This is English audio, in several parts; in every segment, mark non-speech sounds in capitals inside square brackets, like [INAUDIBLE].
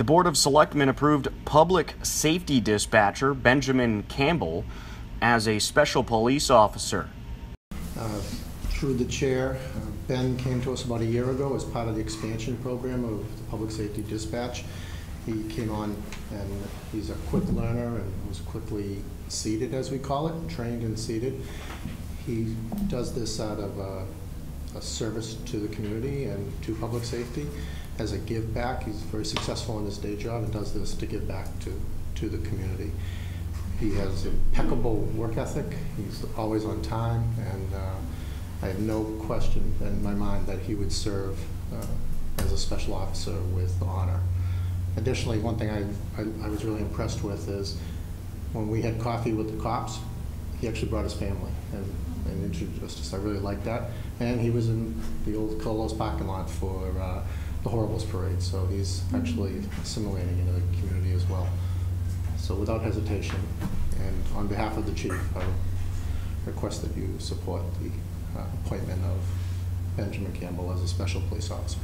The Board of Selectmen approved public safety dispatcher Benjamin Campbell as a special police officer. Uh, Through the chair, uh, Ben came to us about a year ago as part of the expansion program of the public safety dispatch. He came on and he's a quick learner and was quickly seated, as we call it, trained and seated. He does this out of uh, a service to the community and to public safety as a give back. He's very successful in his day job and does this to give back to, to the community. He has impeccable work ethic. He's always on time, and uh, I have no question in my mind that he would serve uh, as a special officer with honor. Additionally, one thing I, I, I was really impressed with is when we had coffee with the cops, he actually brought his family and, and introduced us. I really liked that. And he was in the old Colos parking lot for uh, the Horribles Parade, so he's actually assimilating into the community as well. So without hesitation, and on behalf of the chief, I request that you support the uh, appointment of Benjamin Campbell as a special police officer.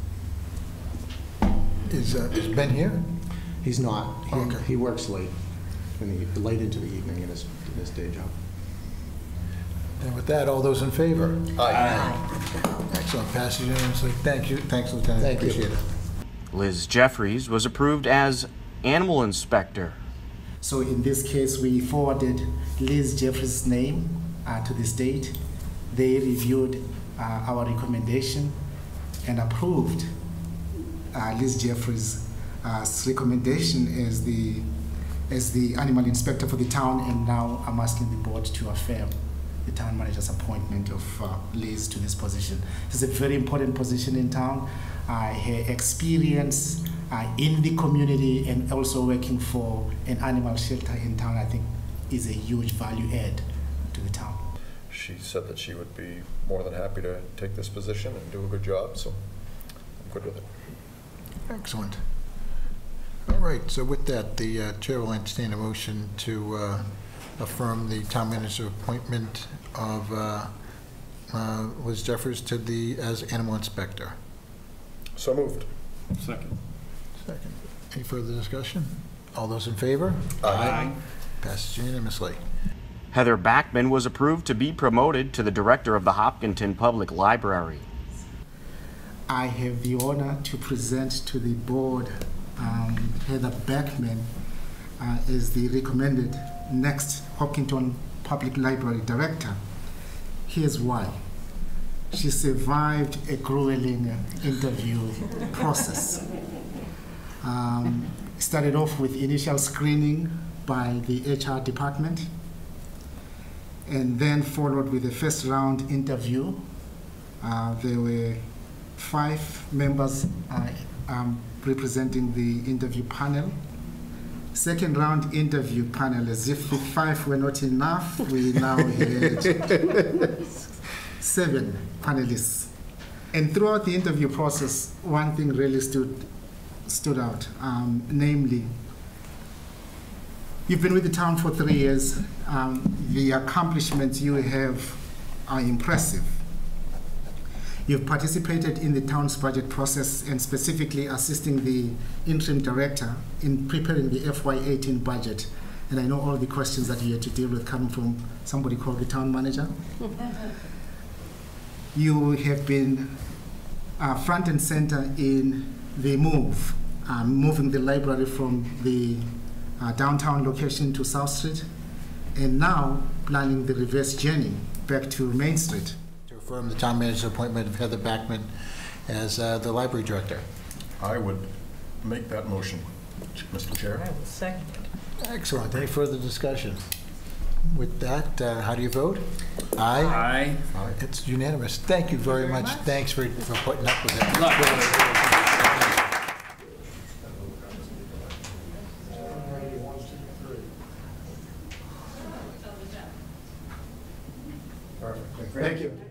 Is, uh, is Ben here? He's not, he, Okay. he works late, in the, late into the evening in his, in his day job. And with that, all those in favor? Excellent, passes unanimously. Thank you, thanks, Lieutenant. Thank you. Appreciate it. Liz Jeffries was approved as animal inspector. So in this case, we forwarded Liz Jeffries' name uh, to the state. They reviewed uh, our recommendation and approved uh, Liz Jeffries' uh, recommendation as the as the animal inspector for the town. And now I'm asking the board to affirm the town manager's appointment of uh, Liz to this position. This is a very important position in town. Uh, her experience uh, in the community and also working for an animal shelter in town, I think, is a huge value add to the town. She said that she would be more than happy to take this position and do a good job, so I'm good with it. Excellent. All right, so with that, the uh, chair will entertain a motion to uh, affirm the town manager appointment of uh, uh, Liz Jeffers to the, as animal inspector. So moved. Second. Second. Any further discussion? All those in favor? Aye. Passes unanimously. Heather Backman was approved to be promoted to the director of the Hopkinton Public Library. I have the honor to present to the board um, Heather Backman uh, as the recommended next Hopkinton Public Library Director. Here's why. She survived a grueling interview process. Um, started off with initial screening by the HR department, and then followed with a first round interview. Uh, there were five members uh, um, representing the interview panel. Second round interview panel, as if five were not enough, we now had [LAUGHS] seven panelists. And throughout the interview process, one thing really stood, stood out, um, namely, you've been with the town for three years. Um, the accomplishments you have are impressive. You've participated in the town's budget process and specifically assisting the interim director in preparing the FY18 budget. And I know all the questions that you had to deal with coming from somebody called the town manager. [LAUGHS] you have been uh, front and center in the move, um, moving the library from the uh, downtown location to South Street, and now planning the reverse journey back to Main Street confirm the town manager's appointment of Heather Backman as uh, the library director. I would make that motion, Mr. Chair. I will second it. Excellent. Any further discussion? With that, uh, how do you vote? Aye. Aye. Aye. It's unanimous. Thank you very, Thank you very much. much. Thanks for, for putting up with it. Thank you.